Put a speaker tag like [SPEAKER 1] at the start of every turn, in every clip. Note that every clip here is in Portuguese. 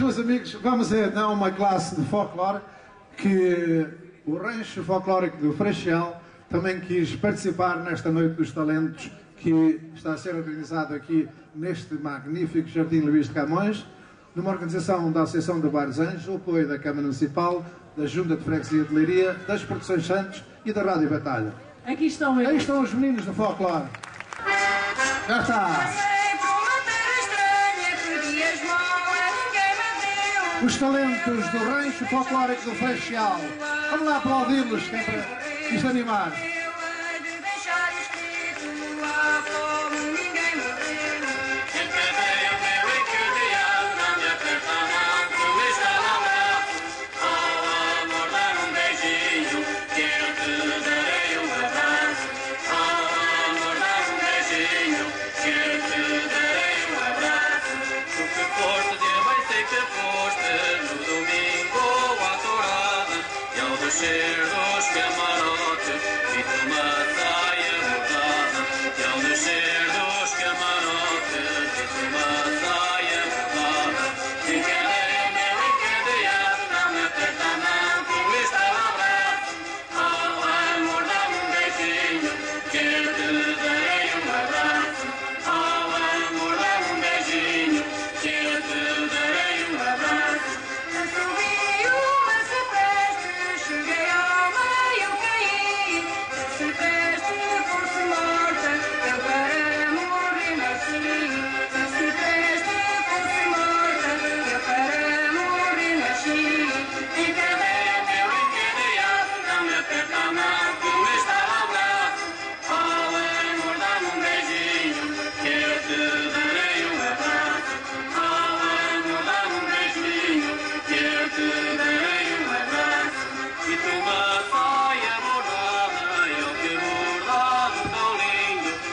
[SPEAKER 1] Meus amigos, vamos a então uma classe de folclore que o Rancho Folclórico do Freixal também quis participar nesta Noite dos Talentos que está a ser organizado aqui neste magnífico Jardim Luís de Camões, numa organização da Associação de Bares Anjos, o apoio da Câmara Municipal, da Junta de Freguesia de Leiria, das Produções Santos e da Rádio Batalha.
[SPEAKER 2] Aqui estão
[SPEAKER 1] Aí
[SPEAKER 2] eles.
[SPEAKER 1] estão os meninos do folclore. Já está. Os talentos do Rancho Folclórico do Freixal. Vamos lá aplaudi-los, que é para animar.
[SPEAKER 3] E ao descer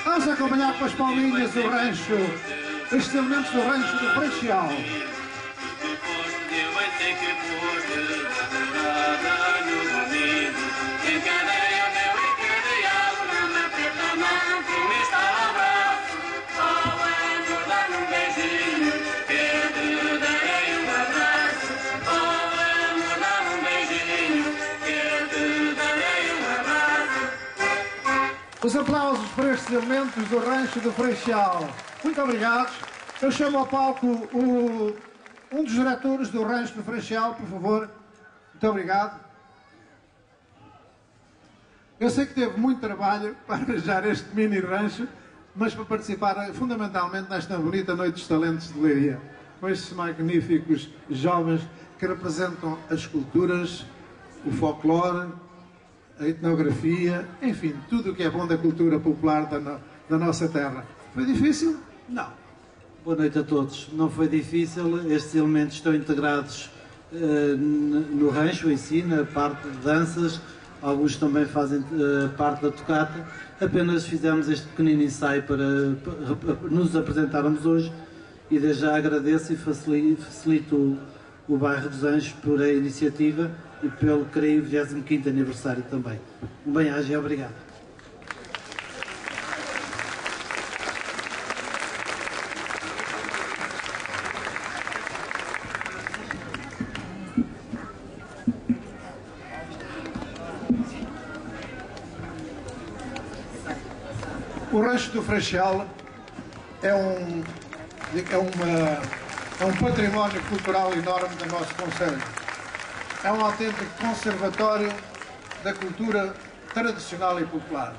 [SPEAKER 1] Vamos acompanhar com as palminhas do rancho, estes elementos do rancho do Freixal. Os aplausos para estes elementos do rancho do Freixal. Muito obrigado. Eu chamo ao palco o- um dos diretores do rancho do Freixal, por favor. Muito obrigado. Eu sei que teve muito trabalho para arranjar este mini rancho, mas para participar fundamentalmente nesta bonita Noite dos Talentos de Leiria, com estes magníficos jovens que representam as culturas, o folclore, a etnografia, enfim, tudo o que é bom da cultura popular da, no- da nossa terra. Foi difícil? Não.
[SPEAKER 4] Boa noite a todos. Não foi difícil, estes elementos estão integrados n- no rancho em si, na parte de danças, alguns também fazem eh, parte da tocata. Apenas fizemos este pequenino ensaio para, para nos apresentarmos hoje e desde já agradeço e facili- facilito o, bairro dos Anjos por a iniciativa e pelo, creio, 25º aniversário também. Um bem-aja e obrigado.
[SPEAKER 1] O Rancho do Freixal é um, é, uma, é um património cultural enorme do nosso Conselho. É um autêntico conservatório da cultura tradicional e popular.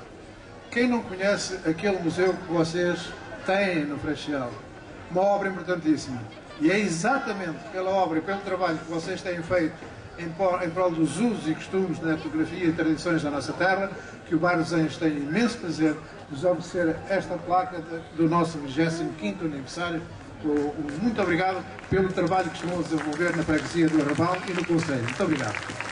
[SPEAKER 1] Quem não conhece aquele museu que vocês têm no Freixal? Uma obra importantíssima. E é exatamente pela obra e pelo trabalho que vocês têm feito em, prol dos usos e costumes da etnografia e tradições da nossa terra, que o Bar dos Anjos tem imenso prazer de nos oferecer esta placa do nosso 25º aniversário. Muito obrigado pelo trabalho que estão a desenvolver na freguesia do Arrabal e no Conselho. Muito obrigado.